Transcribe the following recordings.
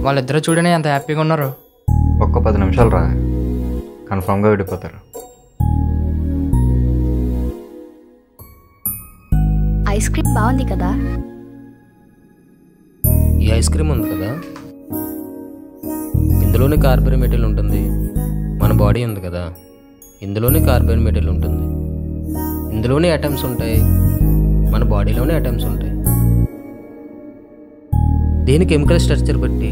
వాళ్ళిద్దరూ చూడని ఎంత హ్యాపీగా ఉన్నారు. ఒక్క పది నిమిషాలు రా. కన్ఫామ్గా విడిపోతారు. ఐస్ క్రీమ్ బాగుంది కదా? ఈ ఐస్ క్రీమ్ ఉంది కదా? ఇందులోనే కార్బన్ మెటీరియల్ ఉంటుంది. మన బాడీ ఉంది కదా? ఇందులోనే కార్బన్ మెటీరియల్ ఉంటుంది. ఇందులోనే ఐటమ్స్ ఉంటాయి. మన బాడీలోనే ఐటమ్స్ ఉంటాయి. దేని కెమికల్ స్ట్రక్చర్ బట్టి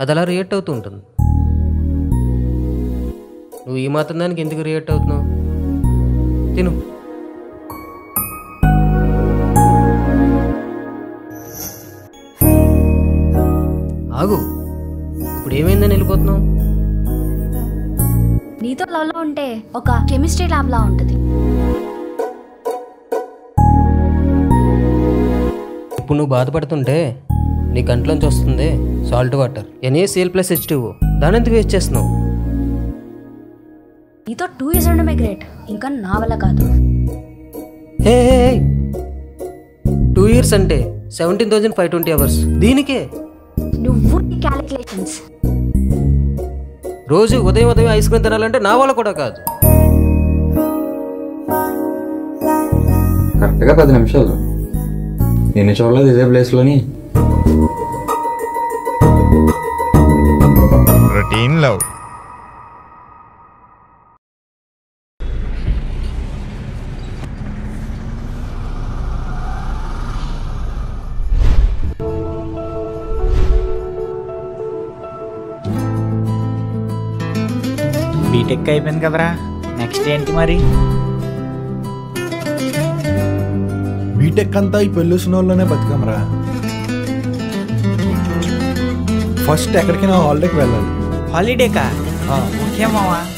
అది అలా రియాక్ట్ అవుతూ ఉంటుంది. నువ్వు ఈ మాత్రం దానికి ఎందుకు రియాక్ట్ అవుతున్నావు? తిను. ఆగు. ఇప్పుడు ఏమైందని వెళ్ళిపోతున్నావు? నీతో లవ్లో ఉంటే ఒక కెమిస్ట్రీ ల్యాబ్ లా ఉంటుంది. ఇప్పుడు నువ్వు బాధపడుతుంటే నీ కంట్లోంచి వస్తుంది. Salt water. N A C L plus H two. దాని ఎందుకు వేస్ట్ చేస్తున్నావు? నీతో టూ ఇయర్స్ ఉండడమే గ్రేట్. ఇంకా నా వల్ల కాదు. హే టూ ఇయర్స్ అంటే seventeen thousand five twenty hours. దీనికే? నువ్వు క్యాలిక్యులేషన్స్. రోజు ఉదయం ఉదయం ఐస్ క్రీమ్ తినాలంటే నా వల్ల కూడా కాదు. కరెక్ట్గా పది నిమిషాలు. ఎన్ని చూడలేదు ఇదే ప్లేస్లోని రొటీన్ లవ్ బీటెక్ అయిపోయింది కదరా. నెక్స్ట్ ఏంటి మరి? బీటెక్ అంతా ఈ పొల్యూషన్ వల్లనే బతికమరా ఫస్ట్ ఎక్కడికైనా హాలిడేకి వెళ్ళాలి హాలిడేకా ఆ, ఓకే మావా రాక్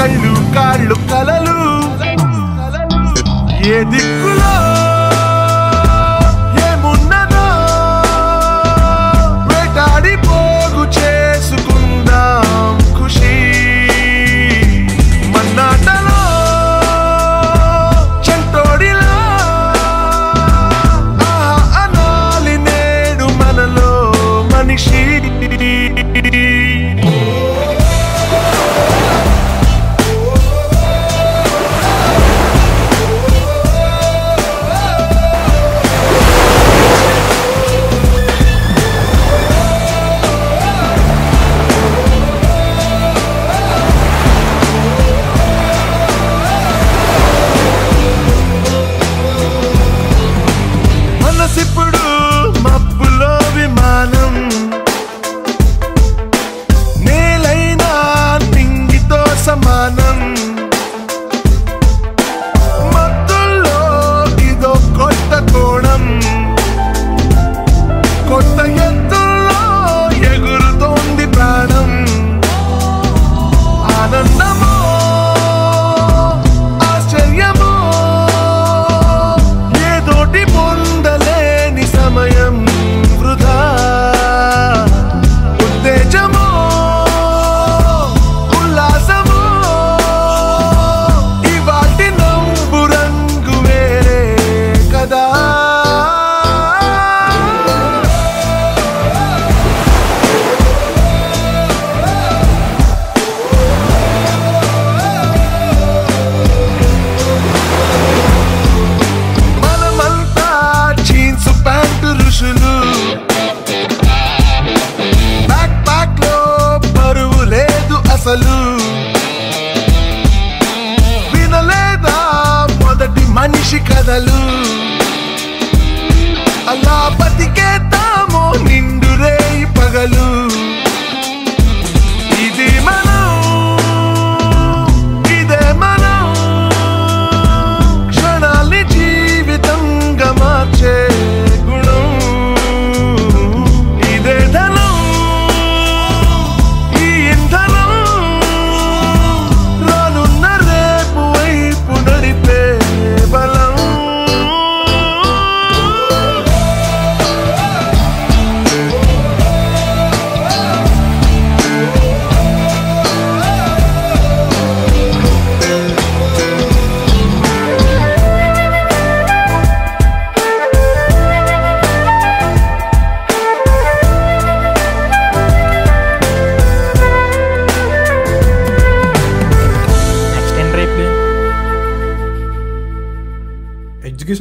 కళ్ళు కాళ్ళు కలలు. ఏ దిక్కులు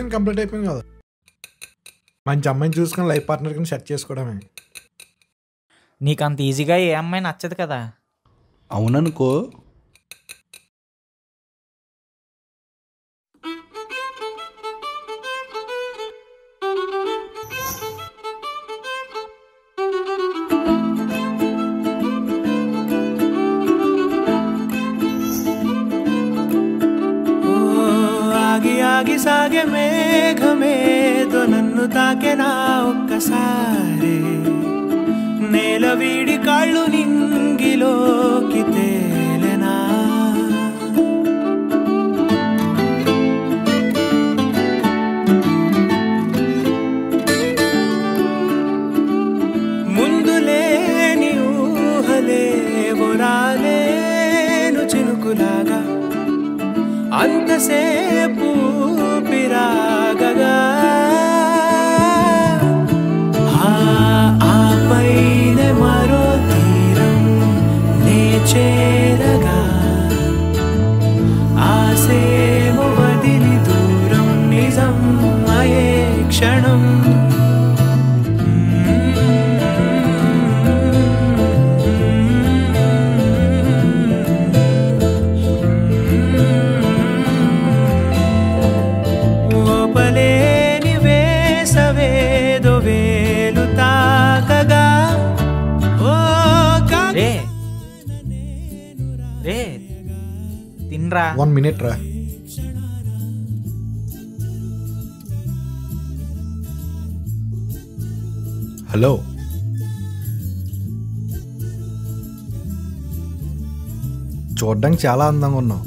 అయిపోయింది కంప్లీట్ అయిపోయింది కదా. మంచి అమ్మాయిని చూసుకొని లైఫ్ పార్ట్నర్ కింద సెట్ చేసుకోవడమే. నీకు అంత ఈజీగా ఏ అమ్మాయి నచ్చదు కదా. అవుననుకో. ఆగి ఆగి సాగే తాకెనా ఒక్కసారి? నేల వీడి కాళ్ళు నింగిలోకి తేలెనా? ముందు లేని ఊహలేవో రాలేను చినుకులాగా. అంతసేపు పిరాగగా మరో తీరం నే చేరగా తినరా వన్ మినిట్ రా హలో చూడ్డానికి చాలా అందంగా ఉన్నావు.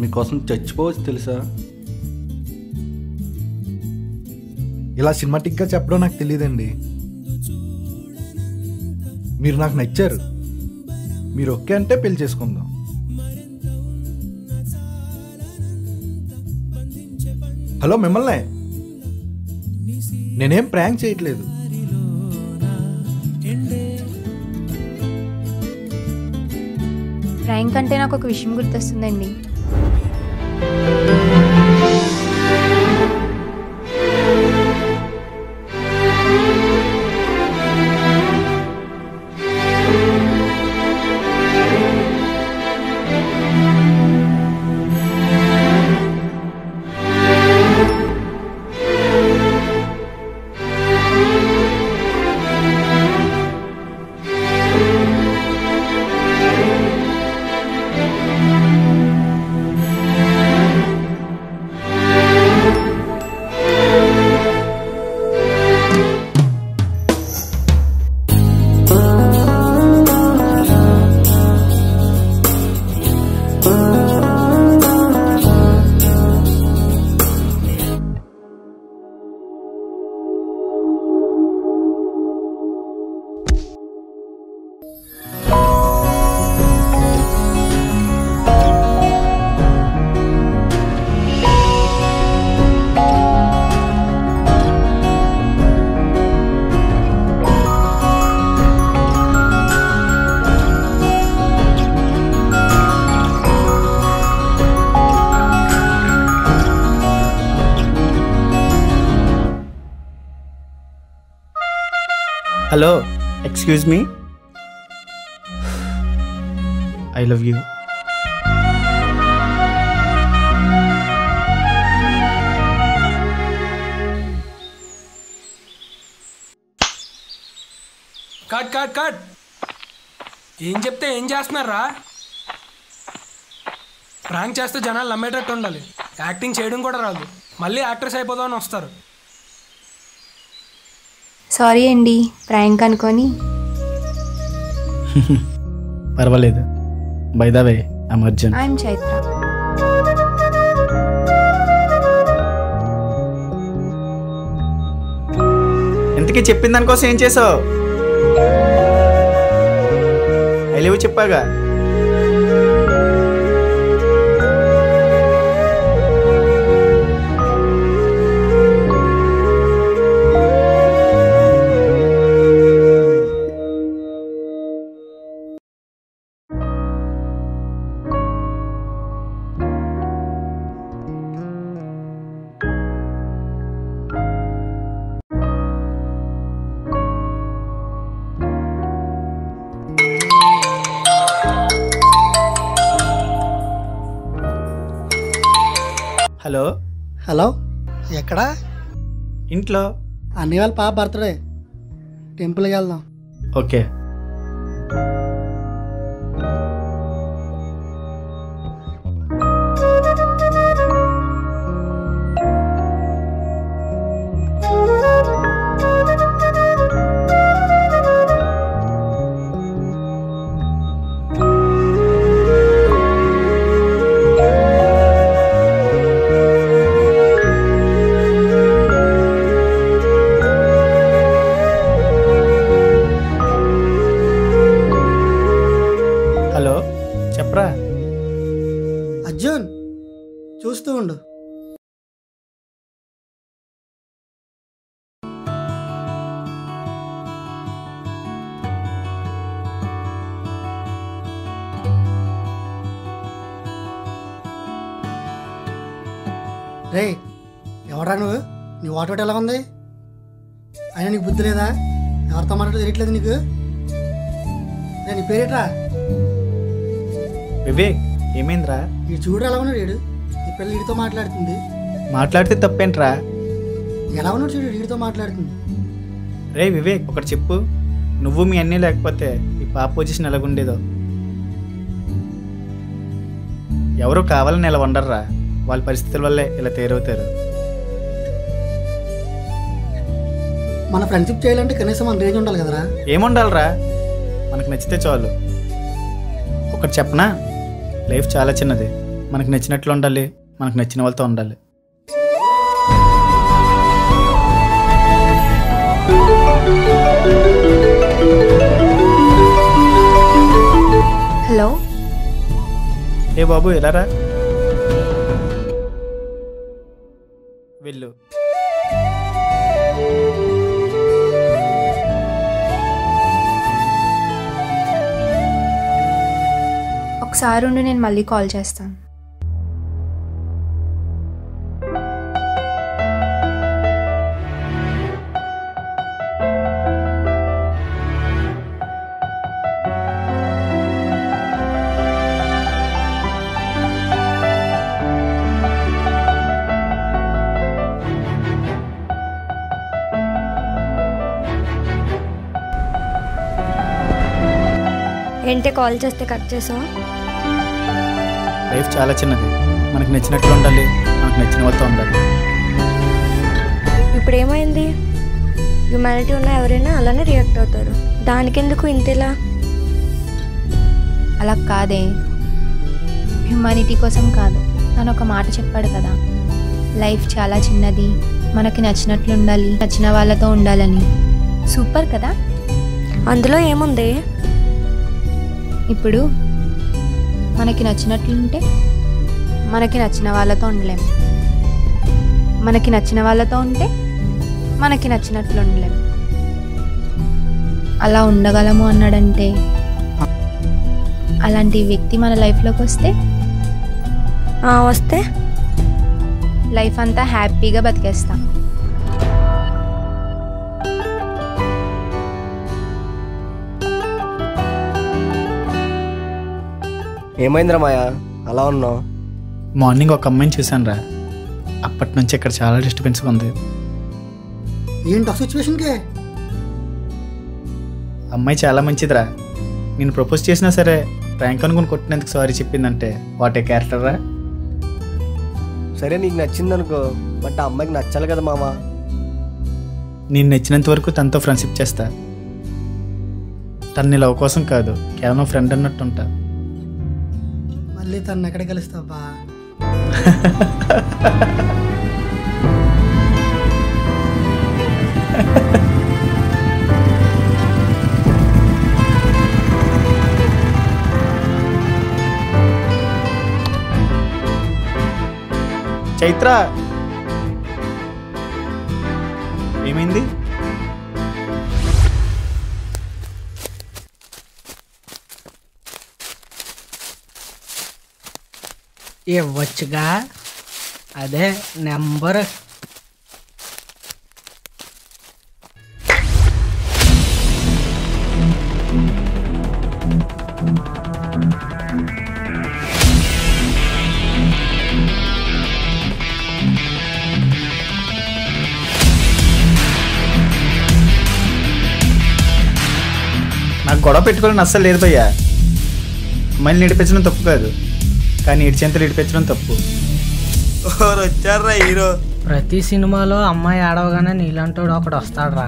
మీకోసం చచ్చిపోవచ్చు తెలుసా? ఇలా సినిమాటిక్గా చెప్పడం నాకు తెలియదండి మీరు నాకు నచ్చారు. మీరు ఓకే అంటే పెళ్ళి చేసుకుందాం. హలో మిమ్మల్నే. నేనేం ప్రాంక్ చేయట్లేదు. ప్రాంక్ అంటే నాకు ఒక విషయం గుర్తొస్తుందండి. Excuse me I love you cut cut cut ఏం చెప్తే ఏం చేస్తున్నారా? ప్రాంక్ చేస్తే జనాలు నమ్మేటట్టు ఉండాలి. యాక్టింగ్ చేయడం కూడా రాదు. మళ్ళీ యాక్ట్రెస్ అయిపోదామని వస్తారు. సారీ అండి ప్రాంక్ అనుకొని. పర్వాలేదు. బై ద వే అమర్జన్ ఐఎమ్ చైత్ర ఇంతకీ చెప్పిన దానికోసం ఏం చేసావు? ఐ లవ్ చెప్పాగా. ఇంట్లో? అన్ని వాళ్ళ పాప బర్త్డే. టెంపుల్కి వెళ్దాం. ఓకే. రే ఎవరా నువ్వు? నీ వాటర్ ఎలా ఉంది? అయినా నీకు బుద్ధి లేదా? ఎవరితో మాట్లాడో తెలియట్లేదు నీకు? రే నీ పేరేట్రా? వివేక్ ఏమైందిరా? ఈ చూడు ఎలా ఉన్నాడు వీడు? ఈ పిల్ల వీడితో మాట్లాడుతుంది. మాట్లాడితే తప్పేంట్రా? ఎలా ఉన్నాడు చూడు వీడితో మాట్లాడుతుంది. రే వివేక్ ఒకటి చెప్పు. నువ్వు మీ అన్నీ లేకపోతే ఈ పాప పొజిషన్ ఎలాగుండేదో. ఎవరు కావాలని ఇలా ఉండర్రా వాళ్ళ పరిస్థితుల వల్లే ఇలా తయారవుతారు. మన ఫ్రెండ్షిప్ చేయాలంటే కనీసం మన రేంజ్ ఉండాలి కదరా? ఏముండాలిరా? మనకు నచ్చితే చాలు. ఒకటి చెప్పనా? లైఫ్ చాలా చిన్నది. మనకు నచ్చినట్లు ఉండాలి మనకు నచ్చిన వాళ్ళతో ఉండాలి. హలో. ఏ బాబు ఎలా వెళ్ళు. ఒకసారి ఉండి నేను మళ్ళీ కాల్ చేస్తాను. ఏంటి కాల్ చేస్తే కట్ చేసావు? లైఫ్ చాలా చిన్నది. మనకు నచ్చినట్లు ఉండాలి మనకు నచ్చిన వాళ్ళతో ఉండాలి. ఇప్పుడు ఏమైంది హ్యుమానిటీ ఉన్న ఎవరైనా అలానే రియాక్ట్ అవుతారు. దానికెందుకు ఇంతలా? అలా కాదే. హ్యుమానిటీ కోసం కాదు. తను ఒక మాట చెప్పాడు కదా. లైఫ్ చాలా చిన్నది. మనకి నచ్చినట్లు ఉండాలి నచ్చిన వాళ్ళతో ఉండాలని. సూపర్ కదా? అందులో ఏముంది? ఇప్పుడు మనకి నచ్చినట్లుంటే మనకి నచ్చిన వాళ్ళతో ఉండలేం. మనకి నచ్చిన వాళ్ళతో ఉంటే మనకి నచ్చినట్లు ఉండలేం. అలా ఉండగలము అన్నాడంటే అలాంటి వ్యక్తి మన లైఫ్లోకి వస్తే? వస్తే. లైఫ్ అంతా హ్యాపీగా బతికేస్తాం. ఏమైందిరా మాయా? అలా ఉన్నావు? మార్నింగ్ ఒక అమ్మాయిని చూశాను రా అప్పటి నుంచి ఇక్కడ చాలా డిస్టర్బెన్స్గా ఉంది. ఏంటి ఆ సిచ్యువేషన్కే అమ్మాయి చాలా మంచిదిరా. నేను ప్రపోజ్ చేసినా సరే ర్యాంక్ అనుకుని కొట్టినందుకు సారీ చెప్పిందంటే వాట్ ఏ క్యారెక్టర్ రా. సరే నీకు నచ్చిందనుకో బట్ ఆ అమ్మాయికి నచ్చాలి కదా మామ? నేను నచ్చినంత వరకు తనతో ఫ్రెండ్షిప్ చేస్తా. తన్ని లవ్ కోసం కాదు కేవలం ఫ్రెండ్ అన్నట్టు ఉంటా మళ్ళీ తను ఎక్కడ కలుస్తావా చైత్ర. ఏమైంది? ఇవ్వచ్చుగా? అదే నెంబర్. నాకు గొడవ పెట్టుకోవాలని అస్సలు లేదు భయ్యా. మళ్ళీ నడిపించడం తప్పు కాదు. కానీ ఇటు చెంతలు ఇడిపించడం తప్పు. వచ్చారా హీరో. ప్రతి సినిమాలో అమ్మాయి ఆడవగానే నీలాంటోడు ఒకడు వస్తాడురా.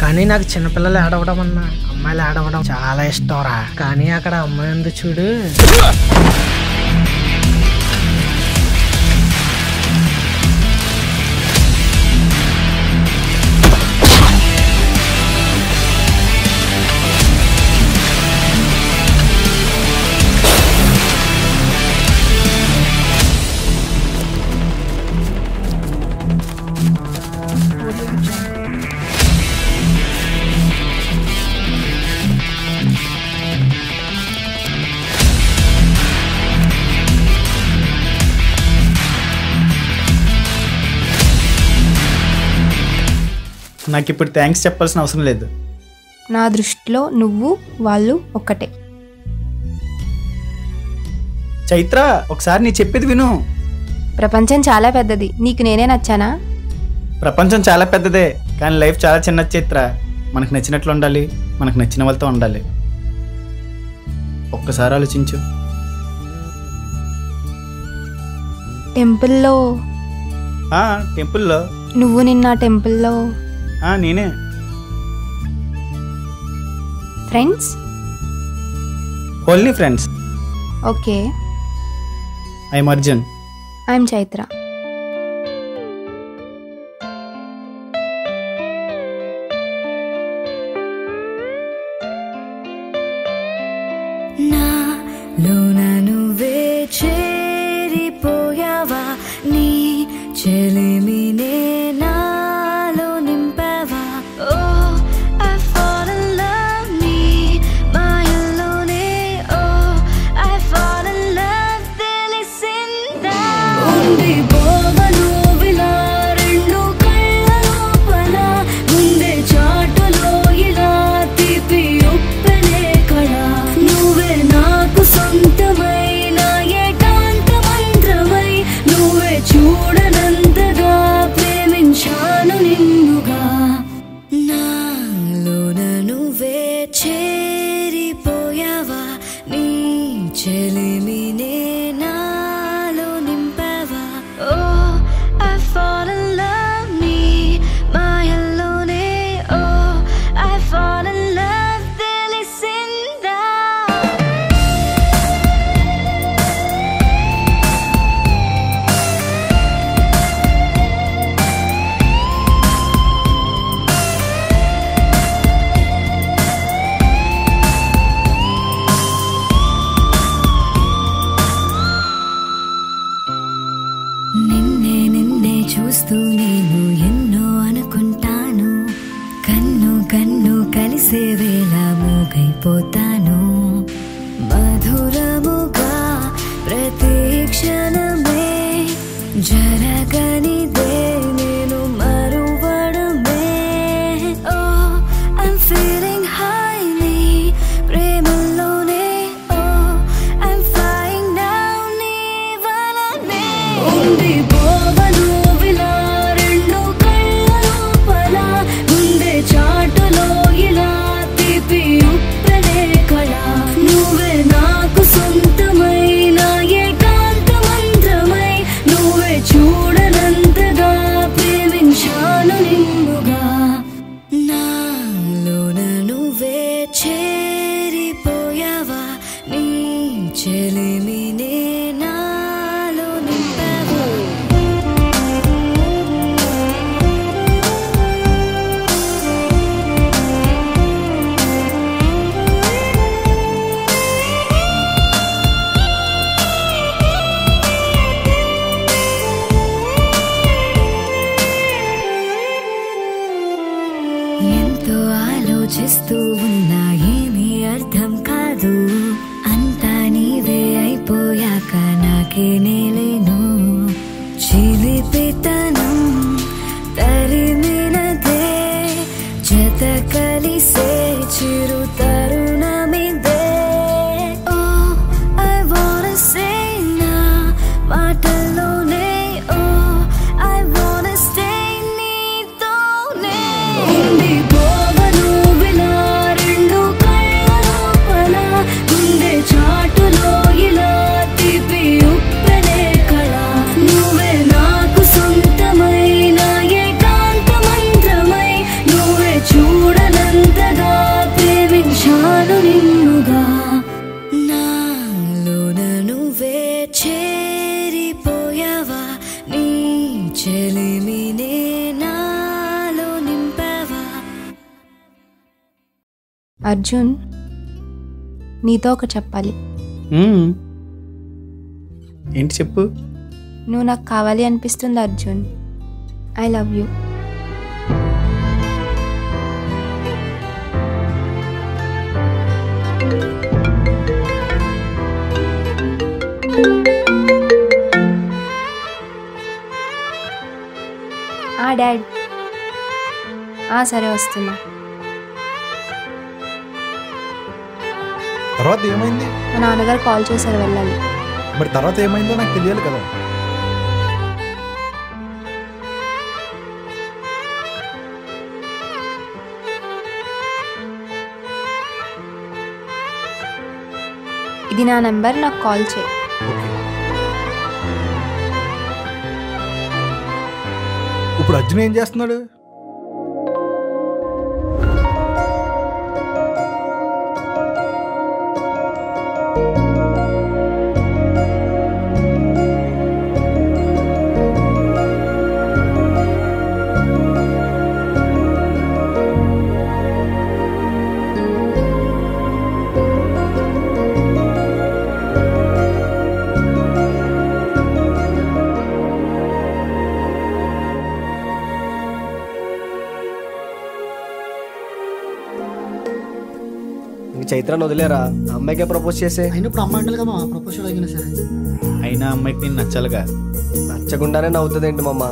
కానీ నాకు చిన్నపిల్లలు ఆడవడం అన్నా అమ్మాయిలు ఆడవడం చాలా ఇష్టం రా కానీ అక్కడ అమ్మాయి ఉంది చూడు. నాకు ఇప్పుడు థ్యాంక్స్ చెప్పాల్సిన అవసరం లేదు. నా దృష్టిలో నువ్వు వాళ్ళు ఒక్కటే. చైత్ర ఒకసారి నీ చెప్పేది విను. ప్రపంచం చాలా పెద్దది. నీకు నేనే నచ్చానా? ప్రపంచం చాలా పెద్దదే కానీ లైఫ్ చాలా చిన్న చైత్ర. మనకు నచ్చినట్లు ఉండాలి మనకు నచ్చిన వాళ్ళతో ఉండాలి. ఒక్కసారి ఆలోచించు. టెంపుల్లో. టెంపుల్లో. నువ్వు నిన్న టెంపుల్లో నేనే. Friends only friends okay I'm Arjun I'm Chaitra Arjun నీతో ఒక చెప్పాలి. ఏంటి చెప్పు? నువ్వు నాకు కావాలి అనిపిస్తుంది అర్జున్. I love you. ఆ డాడ్. ఆ సరే వస్తున్నా. తర్వాత ఏమైంది మా నాన్నగారు కాల్ చేశారు వెళ్ళాలి. మరి తర్వాత ఏమైందో నాకు తెలియాలి కదా. ఇది నా నెంబర్ నాకు కాల్ చేయి. ఇప్పుడు అర్జున్ ఏం చేస్తున్నాడు? చైత్రాన్ని వదిలేరా అమ్మాయికే ప్రపోజ్ చేసే. అయినా ఇప్పుడు అమ్మ అంటారు కదా ప్రపోజల్ అడిగినా సరే. అయినా అమ్మాయికి నేను నచ్చాలిగా. నచ్చకుండానే నవ్వుతుందేంటి మమ్మ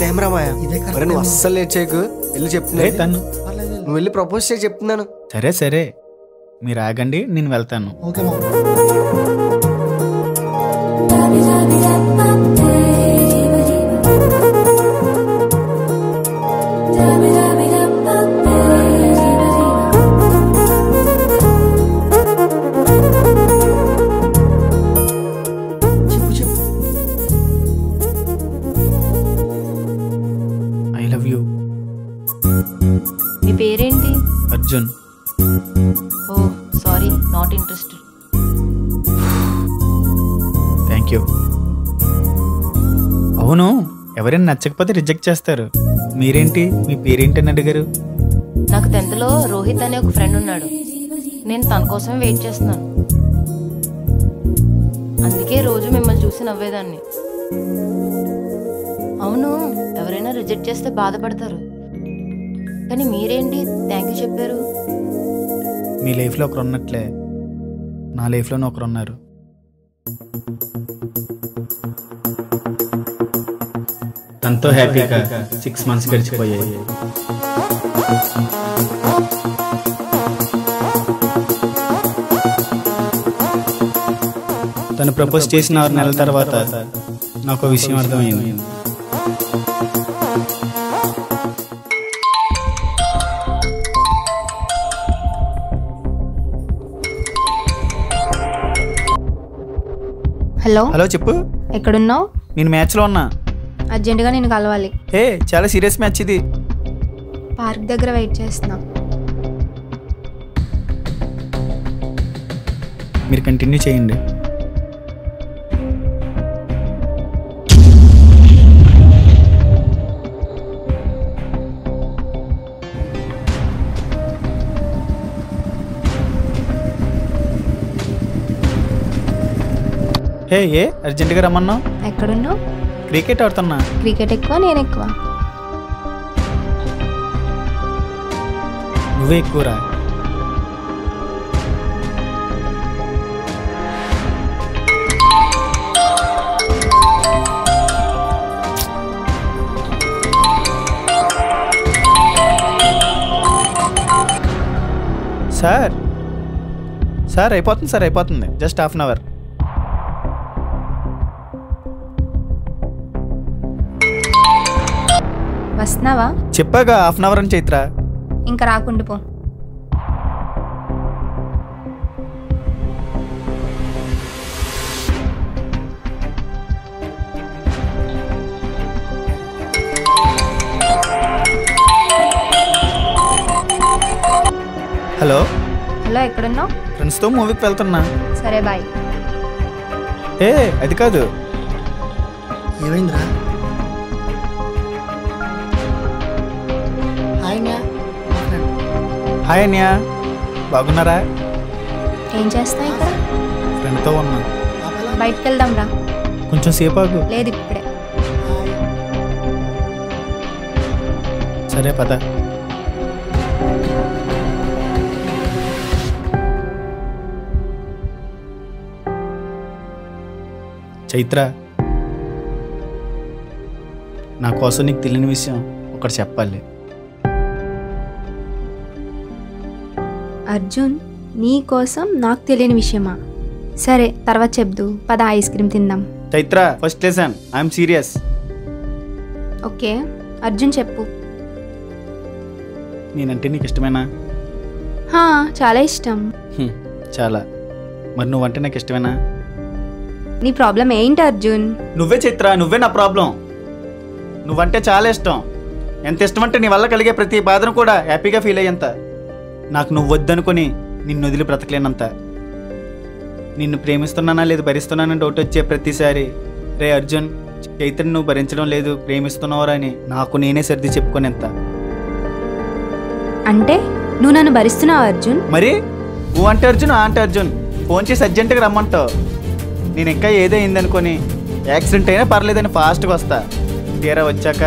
టైం రా మాయా ఇదే మరి నువ్వు అస్సలు లేట్ చేయకు వెళ్ళి రే చెప్తున్నా తను నువ్వు వెళ్ళి ప్రపోజ్ చేసి చెప్తున్నాను సరే సరే మీరు ఆగండి నేను వెళ్తాను ఓకే మీ పేరేంటి? Arjun. Oh sorry not interested thank you అవును ఎవరైనా నచ్చకపోతే రిజెక్ట్ చేస్తారు. మీరేంటి? మీ పేరేంటని అడిగారు? నాకు టెన్త్లో రోహిత్ అనే ఒక ఫ్రెండ్ ఉన్నాడు. నేను తన కోసమే వెయిట్ చేస్తున్నాను. అందుకే రోజు మిమ్మల్ని చూసి నవ్వేదాన్ని. అవును ఎవరైనా రిజెక్ట్ చేస్తే బాధపడతారు. కానీ మీరేంటి? థ్యాంక్ యూ చెప్పారు. మీ లైఫ్లో ఒకరు ఉన్నట్లే నా లైఫ్లోనే ఒకరు ఉన్నారు తనతో హ్యాపీగా సిక్స్ మంత్స్ గడిచిపోయాయి. తను ప్రపోజ్ చేసిన ఆరు నెలల తర్వాత నాకు విషయం అర్థమైంది. హలో. హలో చెప్పు. ఎక్కడున్నావు? నేను మ్యాచ్లో ఉన్నా. అర్జెంటుగా నేను కలవాలి. ఏ చాలా సీరియస్ మ్యాచ్ ఇది. పార్క్ దగ్గర వెయిట్ చేస్తున్నా. మీరు కంటిన్యూ చేయండి. హే ఏ? అర్జెంటుగా రమ్మన్నావు? ఎక్కడున్నావు? క్రికెట్ ఆడుతున్నా. క్రికెట్ ఎక్కువ నేను ఎక్కువ. నువ్వే ఎక్కువరా? సార్ సార్ అయిపోతుంది సార్ అయిపోతుంది. Just half an hour. వస్తున్నావా చెప్పాగా హాఫ్ అన్ అవర్ అని చైత్ర ఇంకా రాకుండా పో. హలో? హలో ఎక్కడున్నావు? ఫ్రెండ్స్తో మూవీకి వెళ్తున్నా. సరే బాయ్. ఏ అది కాదు. ఏమైందిరా? హాయ్ అన్య. బాగున్నారా? ఏం చేస్తావు ఇక్కడ? ఫ్రెండ్తో ఉన్నా. బయటికి వెళ్దాం రా కొంచెం సేపు ఆగు. లేదు ఇప్పుడే. సరే పద. చైత్ర నా కోసం నీకు తెలియని విషయం ఒకటి చెప్పాలి. అర్జున్ నీ కోసం నాకు తెలియని విషయమా? సరే తర్వాత చెప్దు. పద ఐస్ క్రీమ్ తిందాం. Chaitra first lesson I'm serious okay Arjun చెప్పు. నేనంటే నీకు ఇష్టమేనా హా చాలా ఇష్టం. చాలా. మరి నువ్వంటే నాకు ఇష్టమేనా నీ ప్రాబ్లం ఏంటి అర్జున్? నువ్వే చైత్ర నువ్వే నా ప్రాబ్లం. నువ్వంటే చాలా ఇష్టం. ఎంత ఇష్టం అంటే నీ వల్ల కలిగే ప్రతి బాధను కూడా హ్యాపీగా ఫీల్ అయ్యేంత. నాకు నువ్వు వద్దనుకొని నిన్ను వదిలి బ్రతకలేనంత. నిన్ను ప్రేమిస్తున్నానా లేదు భరిస్తున్నానా డౌట్ వచ్చే ప్రతిసారి రే అర్జున్ చైత్రని నువ్వు భరించడం లేదు ప్రేమిస్తున్నావురా అని నాకు నేనే సర్ది చెప్పుకునేంత. అంటే నువ్వు నన్ను భరిస్తున్నావు అర్జున్? మరి? నువ్వు అంటే అర్జున్ ఆ అంటే అర్జున్. ఫోన్ చేసి అర్జెంటుగా రమ్మంటావు. నేను ఇంకా ఏదో అయిందనుకొని యాక్సిడెంట్ అయినా పర్లేదని ఫాస్ట్గా వస్తా. తీరా వచ్చాక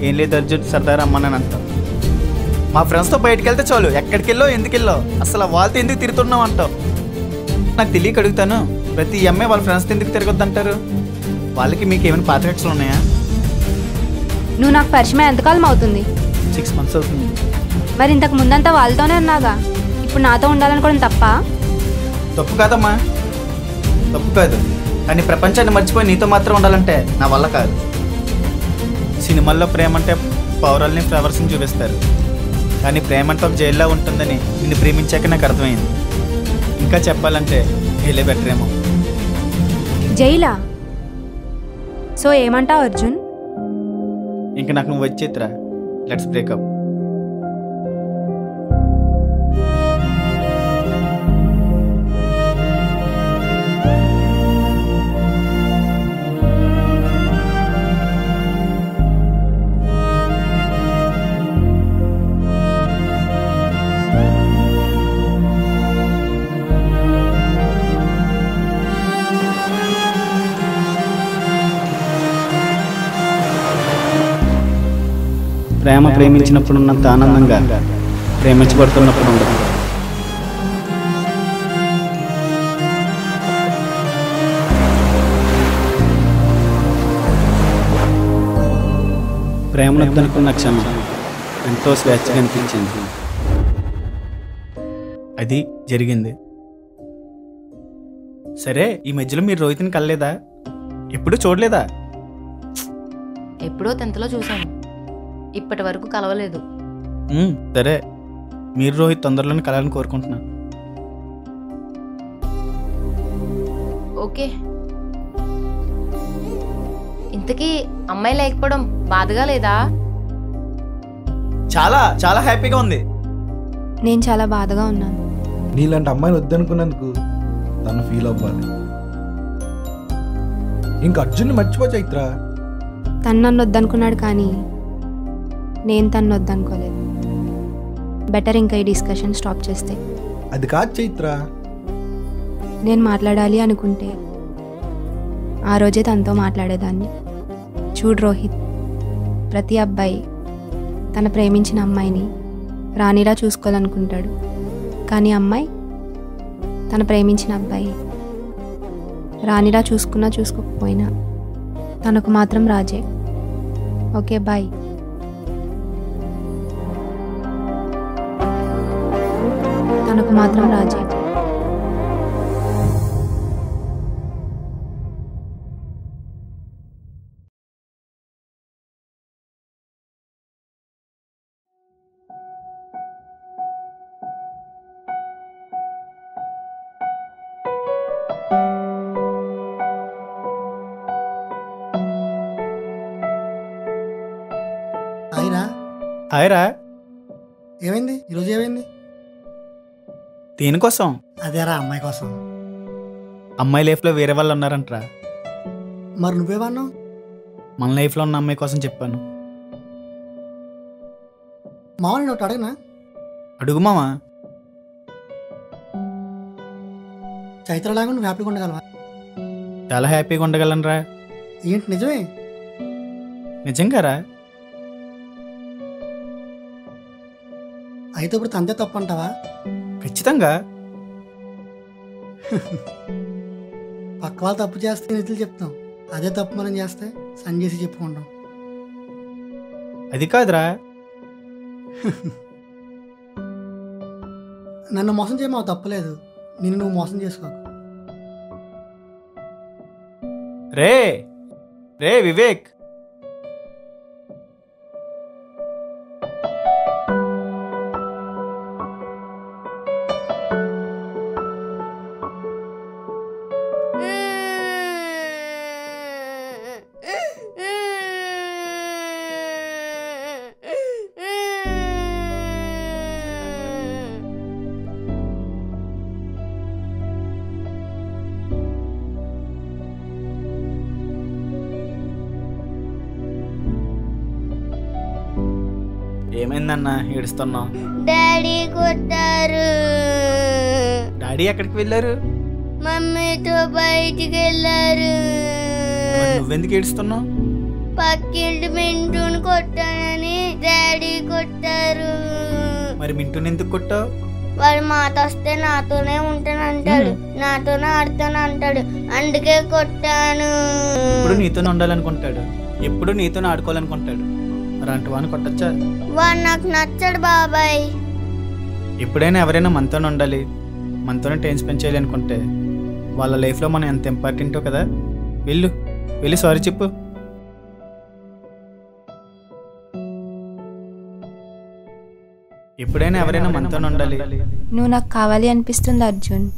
ఏం లేదు అర్జున్ సరదా రమ్మన్నాను అంటావు మా ఫ్రెండ్స్తో బయటకు వెళ్తే చాలు. ఎక్కడికి వెళ్ళో ఎందుకు వెళ్ళో అసలు వాళ్ళతో ఎందుకు తిరుగుతున్నావు అంటావు? నాకు తెలియక అడుగుతాను. ప్రతి అమ్మాయి వాళ్ళ ఫ్రెండ్స్తో ఎందుకు తిరగొద్దంటారు వాళ్ళకి మీకు ఏమైనా పాత కక్షలు ఉన్నాయా? నువ్వు నాకు పరిచయం ఎంతకాలం అవుతుంది? సిక్స్ మంత్స్ అవుతుంది. మరి ఇంతకు ముందంతా వాళ్ళతోనే ఉన్నాగా? ఇప్పుడు నాతో ఉండాలనుకోవడం తప్ప? తప్పు కాదమ్మా. తప్పు కాదు. కానీ ప్రపంచాన్ని మర్చిపోయి నీతో మాత్రం ఉండాలంటే నా వల్ల కాదు. సినిమాల్లో ప్రేమ అంటే పౌరాల్ని ఫ్లవర్స్ని చూపిస్తారు. కానీ ప్రేమ అంటే ఒక జైల్లో ఉంటుందని నిన్ను ప్రేమించాక నాకు అర్థమైంది. ఇంకా చెప్పాలంటే జైలే బెటర్ ఏమో. జైలా? సో ఏమంటావు అర్జున్? ఇంకా నాకు నువ్వు వచ్చేత్రా లెట్స్ బ్రేకప్. ప్రేమ ప్రేమించినప్పుడు ఉన్నంత ఆనందంగా ప్రేమించబడుతున్నప్పుడు ఉండదు. ప్రేమనొద్దనుకున్న క్షణం ఎంతో స్వేచ్ఛగా అనిపించింది. అది జరిగింది. సరే ఈ మధ్యలో మీరు రోహిత్ని కలలేదా? ఎప్పుడు చూడలేదా? ఎప్పుడో టెన్త్లో చూసాను ఇప్పటి వరకు కలవలేదు. సరే. మీరు రోహిత్ తొందరలోనే కలాలని కోరుకుంటున్నాను ఓకే. ఇంతకీ అమ్మాయి లేకపోవడం బాధగా లేదా? చాలా చాలా హ్యాపీగా ఉంది. నేను చాలా బాధగా ఉన్నాను. నీలాంటి అమ్మాయిని వద్దనుకున్నందుకు తను ఫీల్ అవ్వాలి. ఇంక అర్జున్ని మర్చిపో చైత్ర. తను నన్ను వద్దనుకున్నాడు కానీ నేను తను వద్దనుకోలేదు. బెటర్ ఇంకా ఈ డిస్కషన్ స్టాప్ చేస్తే. అది కాదు చైత్ర. నేను మాట్లాడాలి అనుకుంటే ఆ రోజే తనతో మాట్లాడేదాన్ని. చూడు రోహిత్ ప్రతి అబ్బాయి తన ప్రేమించిన అమ్మాయిని రాణిలా చూసుకోవాలనుకుంటాడు. కానీ అమ్మాయి తన ప్రేమించిన అబ్బాయి రాణిలా చూసుకున్నా చూసుకోకపోయినా తనకు మాత్రం రాజే. Okay bye. తనకు మాత్రం రాజే హాయిరా హాయ్ దేనికోసం అదేరా అమ్మాయి కోసం. అమ్మాయి లైఫ్లో వేరే వాళ్ళు ఉన్నారంటరా. మరి నువ్వేమన్నావు? మన లైఫ్లో ఉన్న అమ్మాయి కోసం చెప్పాను. మామూలు నేను ఒకటి అడగనా? అడుగు మామా. చైత్రలాగా నువ్వు హ్యాపీగా ఉండగలవా? చాలా హ్యాపీగా ఉండగలనరా. ఏంటి నిజమే? నిజంగారా అయితే ఇప్పుడు తంతే తప్పు అంటావా ఖచ్చితంగా. పక్క వాళ్ళు తప్పు చేస్తే నిధులు చెప్తాం. అదే తప్పు మనం చేస్తే సన్ చేసి చెప్పుకుంటాం. అది కాదురా. నన్ను మోసం చేయమా తప్పలేదు నిన్ను నువ్వు మోసం చేసుకోకు. రే రే వివేక్. ఏడుస్తున్నావు డాడీ కొట్టారు. డాడీ ఎక్కడికి వెళ్ళారు? మమ్మీతో బయటికి వెళ్ళారు. నువ్వెందుకు ఏడుస్తున్నావు? పక్కింటి మింటూని కొట్టానని డాడీ కొట్టారు. మరి మింటూని ఎందుకు కొట్టావు? వాడు మాట వస్తే నాతోనే ఉంటానంటాడు. నాతోనే ఆడుతాను అంటాడు అందుకే కొట్టాను. ఎప్పుడు నీతోనే ఉండాలనుకుంటాడు. ఎప్పుడు నీతోనే ఆడుకోవాలనుకుంటాడు. అంటు వాడిని కొట్టచ్చా? వాడు నాకు నచ్చడు బాబాయ్. ఎప్పుడైనా ఎవరైనా మనతోనే ఉండాలి. మనతోనే టైం స్పెండ్ చేయాలి అనుకుంటే వాళ్ళ లైఫ్లో మనం ఎంత ఇంపార్టెంటో కదా. వెళ్ళు వెళ్ళి సారీ చెప్పు. ఎప్పుడైనా ఎవరైనా మనతోనే ఉండాలి. నువ్వు నాకు కావాలి అనిపిస్తుంది అర్జున్.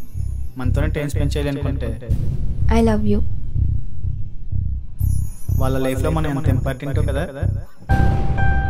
మనతోనే టైం స్పెండ్ చేయాలి అనుకుంటే. I love you. వాళ్ళ లైఫ్లో మనం ఎంత ఇంపార్టెంటో కదా. you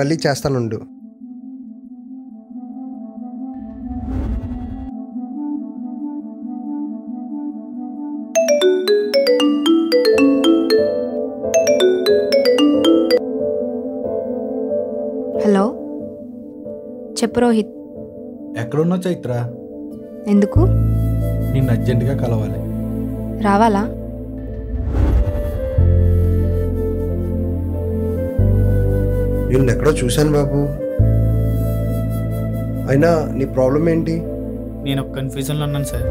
మళ్ళీ చేస్తానుండు. హలో? చెప్పు రోహిత్. ఎక్కడున్నావు చైత్ర? ఎందుకు? నిన్ను అర్జెంటుగా కలవాలి. రావాలా? నిన్ను ఎక్కడో చూశాను బాబు. అయినా నీ ప్రాబ్లం ఏంటి? నేను ఒక కన్ఫ్యూజన్లో ఉన్నాను సార్.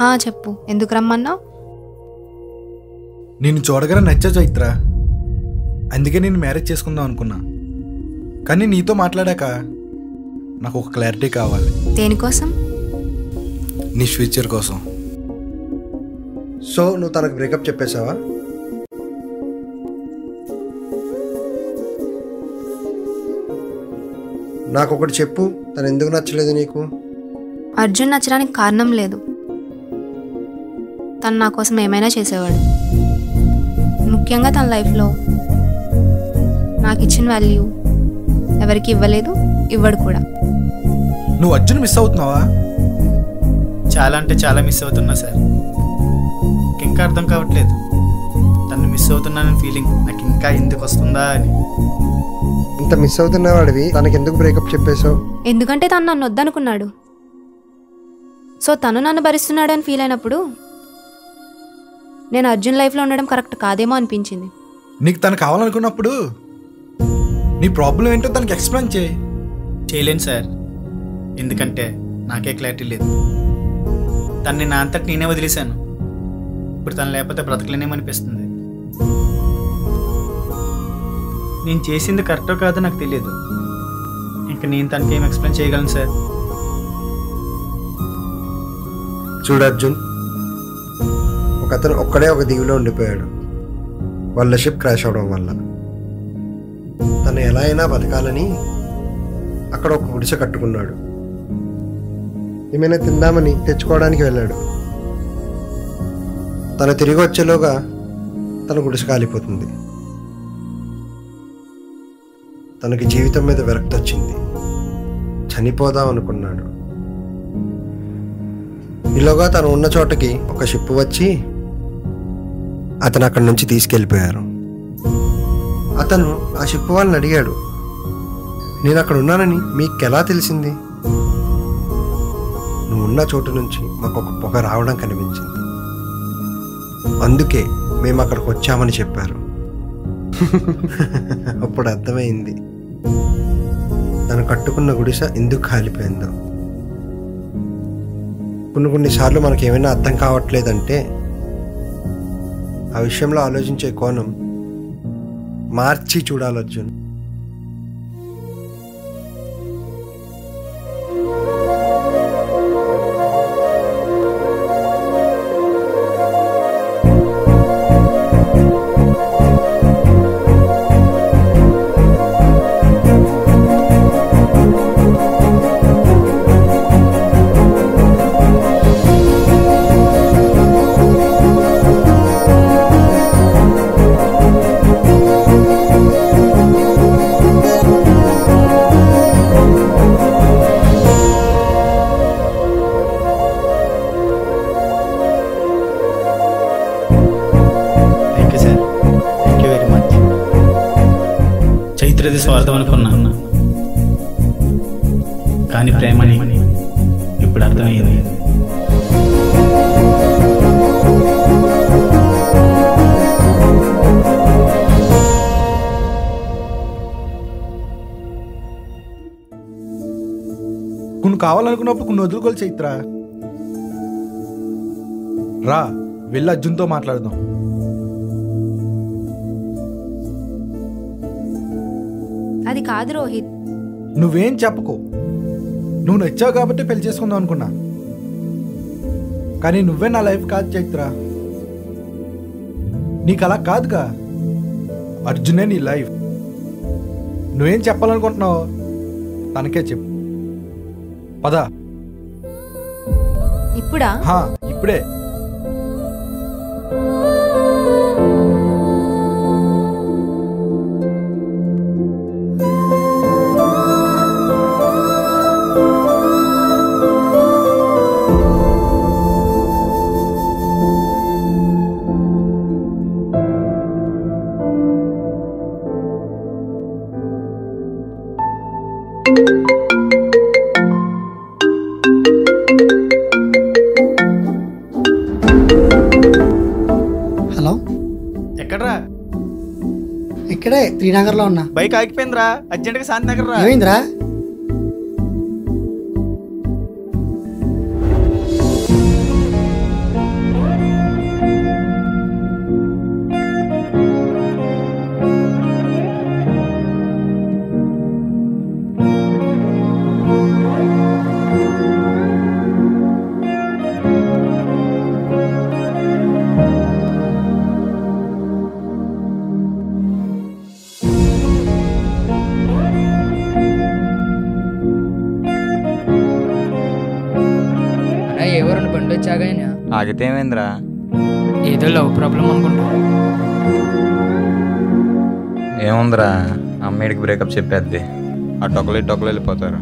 హా చెప్పు. ఎందుకు రమ్మన్నావు? నిన్ను చూడగానే నచ్చా చైత్ర. అందుకే నేను మ్యారేజ్ చేసుకుందాం అనుకున్నా. కానీ నీతో మాట్లాడాక నాకు ఒక క్లారిటీ కావాలి. దేనికోసం? నీ ఫ్యూచర్ కోసం. సో నువ్వు తనకు బ్రేకప్ చెప్పేశావా? నాకు ఒకటి చెప్పు తను ఎందుకు నచ్చలేదు నీకు? అర్జున్ నచ్చడానికి కారణం లేదు. తను నా కోసం ఏమైనా చేసేవాడు. ముఖ్యంగా తన లైఫ్లో నాకు ఇచ్చిన వాల్యూ ఎవరికి ఇవ్వలేదు ఇవ్వడు కూడా. నువ్వు అర్జున్ మిస్ అవుతున్నావా? చాలా అంటే చాలా మిస్ అవుతున్నా సార్. ఇంకా అర్థం కావట్లేదు. తను మిస్ అవుతున్నానని ఫీలింగ్ నాకు ఇంకా ఎందుకు వస్తుందా అని. ఇంత మిస్ అవుతున్న వాడివి తనకి ఎందుకు బ్రేకప్ చెప్పేశావు? ఎందుకంటే తను నన్ను వద్దనుకున్నాడు. సో తను నన్ను భరిస్తున్నాడు అని ఫీల్ అయినప్పుడు నేను అర్జున్ లైఫ్లో ఉండడం కరెక్ట్ కాదేమో అనిపించింది. నీకు తను కావాలనుకున్నప్పుడు నీ ప్రాబ్లం ఏంటో తనకి ఎక్స్ప్లెయిన్ చేయి. చేయలేను సార్. ఎందుకంటే నాకే క్లారిటీ లేదు. తన్ని నా అంతటి నేనే వదిలేశాను. ఇప్పుడు తను లేకపోతే బ్రతకలేనేమనిపిస్తుంది నేను చేసింది కరెక్టో కాదో నాకు తెలియదు. ఇంకా నేను తనకి ఏం ఎక్స్ప్లెయిన్ చేయగలను సార్ చూడు అర్జున్ ఒక అతను ఒక్కడే ఒక దీవిలో ఉండిపోయాడు. వాళ్ళ షిప్ క్రాష్ అవడం వల్ల. తను ఎలా అయినా బతకాలని అక్కడ ఒక గుడిసె కట్టుకున్నాడు. ఏమైనా తిందామని తెచ్చుకోవడానికి వెళ్ళాడు. తను తిరిగి వచ్చేలోగా తన గుడిసె కాలిపోతుంది. తనకి జీవితం మీద విరక్తి వచ్చింది. చనిపోదాం అనుకున్నాడు. ఈలోగా తను ఉన్న చోటకి ఒక షిప్ వచ్చి అతను అక్కడి నుంచి తీసుకెళ్ళిపోయారు. అతను ఆ షిప్ వాళ్ళని అడిగాడు నేను అక్కడ ఉన్నానని మీకు ఎలా తెలిసింది? ఉన్న చోటు నుంచి మాకు ఒక పొగ రావడం కనిపించింది. అందుకే మేము అక్కడికి వచ్చామని చెప్పారు. అప్పుడు అర్థమైంది. తను కట్టుకున్న గుడిస ఎందుకు కాలిపోయిందో. కొన్ని కొన్నిసార్లు మనకు ఏమైనా అర్థం కావట్లేదంటే ఆ విషయంలో ఆలోచించే కోణం మార్చి చూడాలి అర్జున్ స్వార్థం అనుకున్నాను కానీ ప్రేమని ఇప్పుడు అర్థమైంది. కొన్ని కావాలనుకున్నప్పుడు కొన్ని వదులుకోవాలి చైత్ర. రా వెళ్ళి అర్జున్తో మాట్లాడదాం. కాదు రోహిత్. నువ్వేం చెప్పకు. నువ్వు నచ్చావు కాబట్టి పెళ్ళి చేసుకుందాం అనుకున్నా. కానీ నువ్వే నా లైఫ్ కాదు చైత్ర. నీకు అలా కాదుగా. అర్జునే నీ లైఫ్. నువ్వేం చెప్పాలనుకుంటున్నావు తనకే చెప్పు. పద. ఇప్పుడా? ఇప్పుడే. ఎక్కడ్రా ఇక్కడే శ్రీనగర్లో ఉన్నా. బైక్ ఆగిపోయిందిరా. అర్జెంట్గా శాంతి నగర్ రా. ఏమైందిరా? బ్రేకప్ చెప్పేద్ది. ఆ టొక్కలు టొక్కలు వెళ్ళిపోతారు.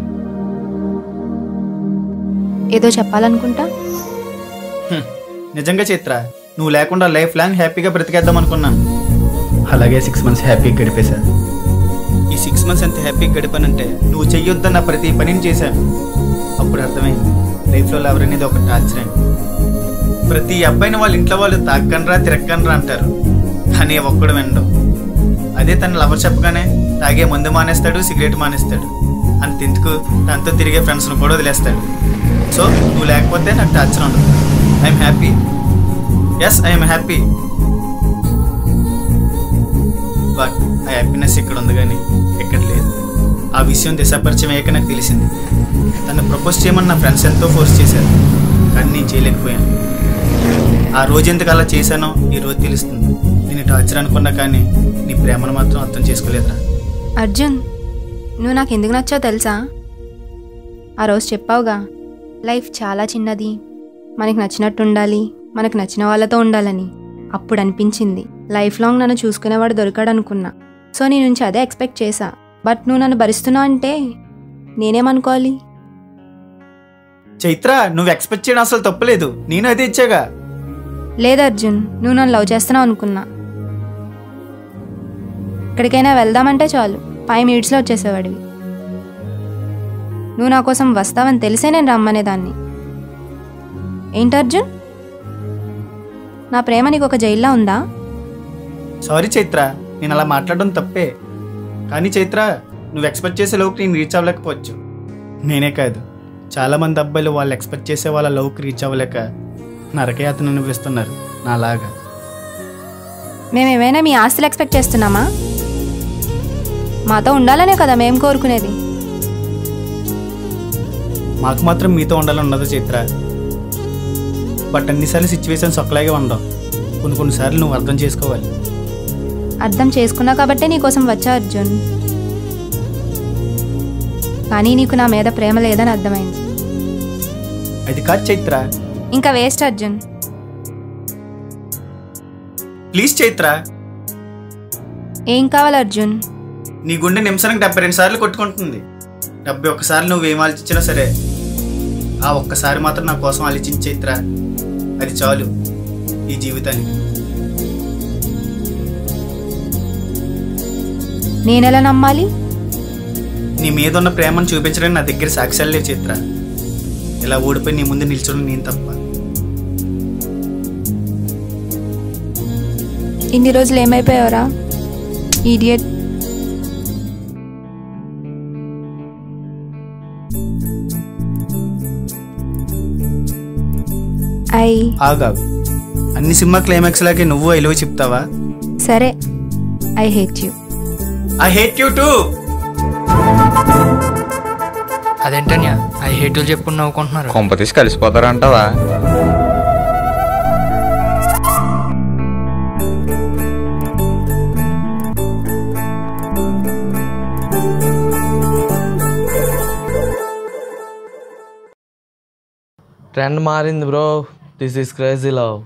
ఏదో చెప్పాలనుకుంటా. నిజంగా చిత్ర నువ్వు లేకుండా లైఫ్ లాంగ్ హ్యాపీగా బ్రతికేద్దాం అనుకున్నాను. అలాగే సిక్స్ మంత్స్ హ్యాపీగా గడిపేశా. ఈ సిక్స్ మంత్స్ ఎంత హ్యాపీగా గడిపానంటే నువ్వు చెయ్యొద్దన్న ప్రతి పనిని చేశాను. అప్పుడు అర్థమైంది లైఫ్లో లవర్ అనేది ఒక టార్చర్ అని ప్రతి అబ్బాయిని వాళ్ళ ఇంట్లో వాళ్ళు తాగనరా తిరగనరా అంటారు కానీ ఒక్కడు వినడం. అదే తన లవర్ చెప్పగానే తాగే మందు మానేస్తాడు సిగరెట్ మానేస్తాడు. అంతెందుకు తనతో తిరిగే ఫ్రెండ్స్ని కూడా వదిలేస్తాడు. సో నువ్వు లేకపోతే నాకు టచ్ ఉండదు I'm happy yes I'm happy but ఆ హ్యాపీనెస్ ఇక్కడ ఉంది కానీ? ఇక్కడ లేదు. ఆ విషయం దిశాపరిచయం అయ్యాక నాకు తెలిసింది. తను ప్రపోజ్ చేయమని నా ఫ్రెండ్స్ ఎంతో ఫోర్స్ చేశారు. కానీ నేను చేయలేకపోయాను. ఆ రోజు ఎందుకు అలా చేశానో ఈ రోజు తెలుస్తుంది. నేను టార్చర్ అనుకున్నా కానీ నీ ప్రేమను మాత్రం అర్థం చేసుకోలేదురా. అర్జున్ నువ్వు నాకు ఎందుకు నచ్చావు తెలుసా? ఆ రోజు చెప్పావుగా లైఫ్ చాలా చిన్నది. మనకి నచ్చినట్టు ఉండాలి మనకు నచ్చిన వాళ్ళతో ఉండాలని. అప్పుడు అనిపించింది. లైఫ్ లాంగ్ నన్ను చూసుకునేవాడు దొరికాడు అనుకున్నా సో నీ నుంచి అదే ఎక్స్పెక్ట్ చేశా. బట్ నువ్వు నన్ను భరిస్తున్నావు అంటే నేనేమనుకోవాలి? చైత్ర నువ్వు ఎక్స్పెక్ట్ చేయడం అసలు తప్పలేదు. నేను అదే ఇచ్చాగా. లేదు అర్జున్ నువ్వు నన్ను లవ్ చేస్తున్నావు అనుకున్నా. ఎక్కడికైనా వెళ్దామంటే చాలు. ఫైవ్ మినిట్స్లో వచ్చేసేవాడివి. నువ్వు నా కోసం వస్తావని తెలిసే నేను రమ్మనేదాన్ని. ఏంటి అర్జున్? నా ప్రేమ నీకు ఒక జైల్లో ఉందా? సారీ చైత్ర నేను అలా మాట్లాడడం తప్పే. కానీ చైత్ర నువ్వు ఎక్స్పెక్ట్ చేసే లవ్కి నేను రీచ్ అవ్వలేకపోవచ్చు. నేనే కాదు. చాలామంది అబ్బాయిలు వాళ్ళు ఎక్స్పెక్ట్ చేసే వాళ్ళ లవ్కి రీచ్ అవ్వలేక నరకయాతన అనిపిస్తున్నారు నాలాగా. మేమేమైనా మీ ఆస్తులు ఎక్స్పెక్ట్ చేస్తున్నామా? మాతో ఉండాలనే కదా మేము కోరుకునేది. మాకు మాత్రం మీతో ఉండాలని ఉండదు చైత్ర. బట్ అన్నిసార్లు సిచ్యువేషన్స్ ఒకలాగే ఉండవు. కొన్ని కొన్నిసార్లు నువ్వు అర్థం చేసుకోవాలి. అర్థం చేసుకున్నా కాబట్టే నీకోసం వచ్చా అర్జున్. కానీ నీకు నా మీద ప్రేమ లేదని అర్థమైంది. అది కాదు చైత్ర. ఇంకా వేస్ట్ అర్జున్. ప్లీజ్ చైత్ర. ఏం కావాలి అర్జున్? నీ గుండె నిమిషానికి డెబ్బై రెండు సార్లు కొట్టుకుంటుంది. డెబ్బై ఒక్కసార్లు నువ్వేం ఆలోచించినా సరే ఆ ఒక్కసారి మాత్రం నా కోసం ఆలోచించి చైత్ర అది చాలు ఈ జీవితానికి. నేనెలా నమ్మాలి? నీ మీద ఉన్న ప్రేమను చూపించడానికి నా దగ్గర సాక్ష్యాలు లేవు చైత్ర. ఇలా ఓడిపోయి నీ ముందు నిల్చోడం నేను తప్ప. ఇన్ని రోజులు ఏమైపోయావరా? ఈడియట్ ఐ ఆగాగు. అన్ని సినిమా క్లైమాక్స్ లాగే నువ్వు ఎలువ చెప్తావా? సరే. I hate you I hate you too అదేంటన్యా? ఐ హేటులు చెప్పుకుని నవ్వుకుంటున్నారు. కొంప తీసి కలిసిపోతారంటావా ట్రెండ్ మారింది bro. This is crazy love.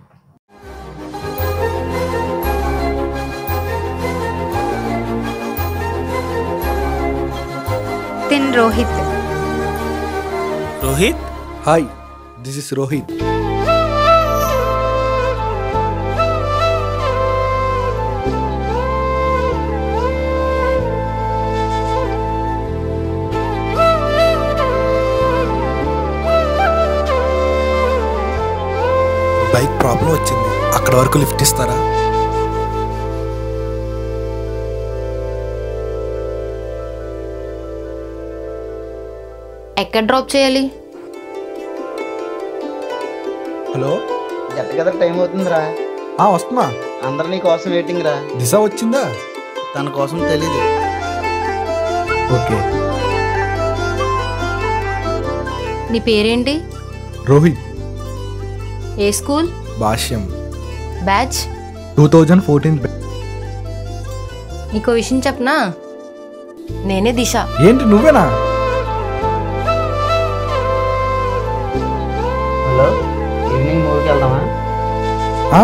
Then Rohit. Rohit? Hi, this is Rohit. Problem వచ్చింది. అక్కడ వరకు లిఫ్ట్ ఇస్తారా? ఎక్కడ డ్రాప్ చేయాలి? హలో? గట్ట గద టైం అవుతుందిరా. ఆ వస్తున్నా. అందరు నీ కోసం వెయిటింగ్ రా. దిశ వచ్చిందా? తన కోసం తెలీదు. ఓకే. నీ పేరేంటి? రోహిత్ ఏ school? Bhashyam. Batch? Two thousand fourteen నీకో విషయం చెప్పనా? నేనే దిశ. ఏంటి నువ్వేనా? హలో ఈవినింగ్ మూవీకి వెళ్దామా? ఆ,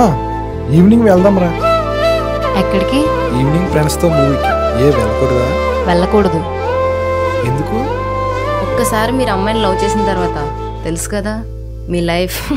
ఈవినింగ్ వెళ్దాం రా ఎక్కడికి? ఈవినింగ్ ఫ్రెండ్స్తో మూవీకి. ఏ వెళ్ళకూడదా? వెళ్ళకూడదు. ఎందుకు? ఒక్కసారి మీరు అమ్మాయిని లవ్ చేసిన తర్వాత తెలుసు కదా మీ లైఫ్.